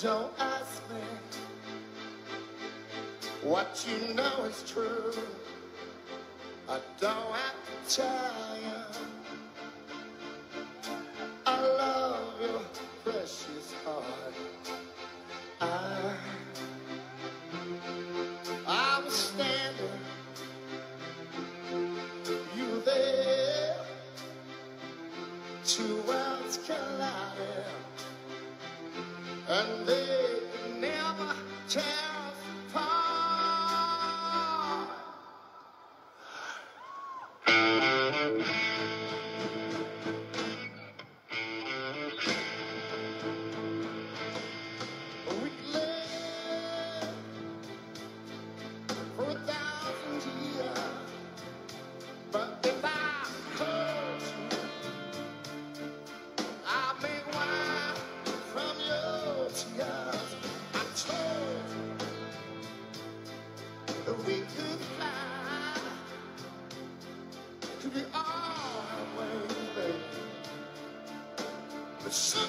Don't ask me what you know is true. I don't have to tell you. I love your precious heart. I, I was standing, you there. Two worlds collided and they never tell. the uh, sun.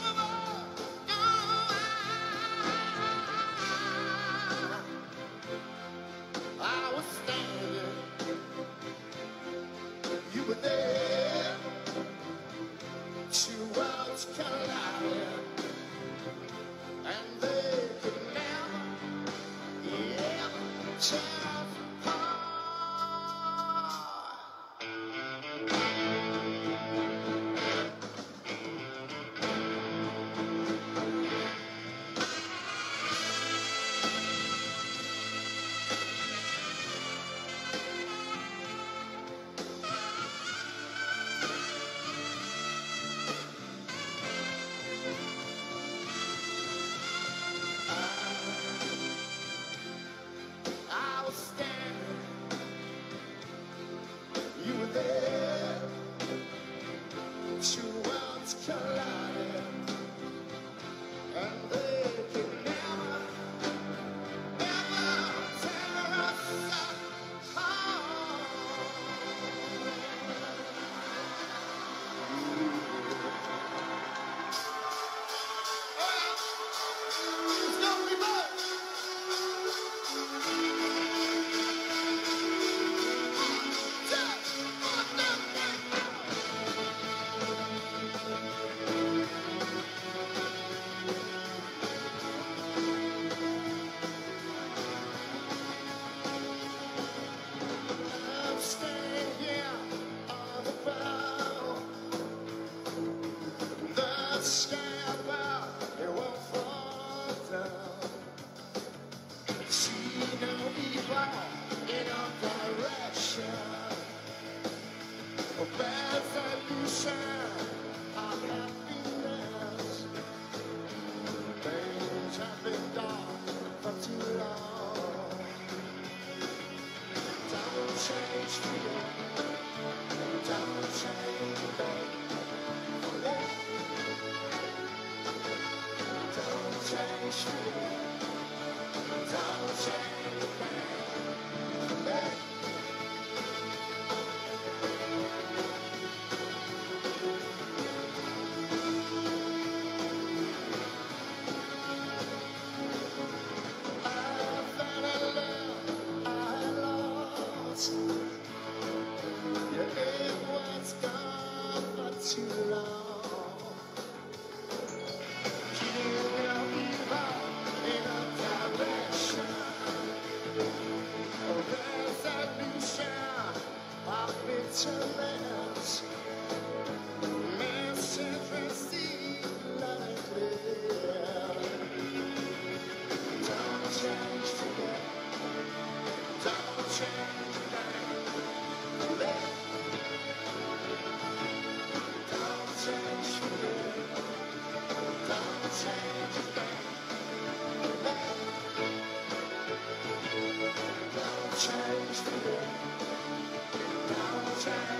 street. answer. Sure.